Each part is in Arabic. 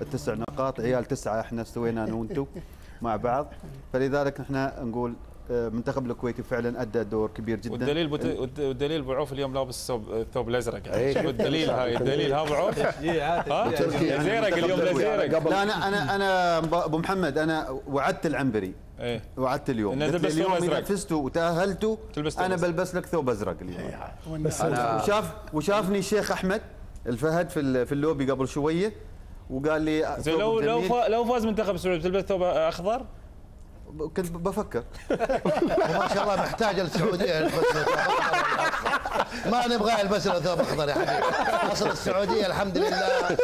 التسع نقاط. عيال تسعة إحنا سوينا أنا وأنتم مع بعض. فلذلك إحنا نقول آه، منتخب الكويتي فعلا أدى دور كبير جدا. والدليل بت... والد- والدليل ابو عوف اليوم لابس الثوب الثوب الأزرق. إيه. يعني شوف الدليل هاي الدليل ها ابو عوف ها؟ تركي. زيرق اليوم لا زيرق. لا أنا أنا أنا أبو محمد أنا وعدت العنبري. إيه. وعدت اليوم. اليوم إذا. فزتوا وتأهلتوا أنا. بلبس لك ثوب أزرق اليوم. أنا وشاف وشافني الشيخ أحمد الفهد في ال- في اللوبي قبل شوية. وقال لي لو لو. لو فاز منتخب السعوديه تلبس ثوب أخضر؟ كنت بفكر. وما شاء الله محتاج السعوديه. ما نبغى يلبس له ثوب أخضر يا حبيبي. أصل السعودية الحمد لله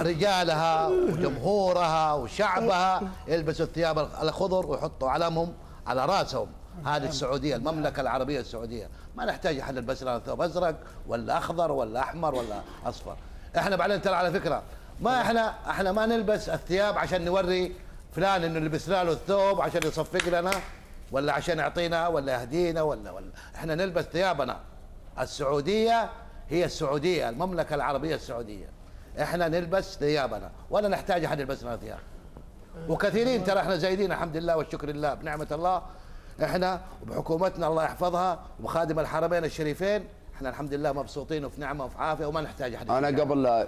رجالها وجمهورها وشعبها يلبسوا الثياب الخضر ويحطوا علمهم على راسهم. هذه السعودية المملكة العربية السعودية. ما نحتاج أحد يلبس لنا ثوب أزرق ولا أخضر ولا أحمر ولا أصفر. إحنا بعدين ترى على فكرة ما إحنا إحنا ما نلبس الثياب عشان نوري فلان إنه لبسنا له الثوب عشان يصفق لنا ولا عشان يعطينا ولا يهدينا ولا ولا. إحنا نلبس ثيابنا. السعودية هي السعودية المملكة العربية السعودية. إحنا نلبس ثيابنا ولا نحتاج أحد يلبس لنا ثياب. وكثيرين ترى إحنا زايدين الحمد لله والشكر لله بنعمة الله. إحنا وبحكومتنا الله يحفظها وبخادم الحرمين الشريفين. إحنا الحمد لله مبسوطين وفي نعمة وفي عافية وما نحتاج أحد أنا قبل